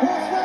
Who's